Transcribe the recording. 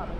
ভালো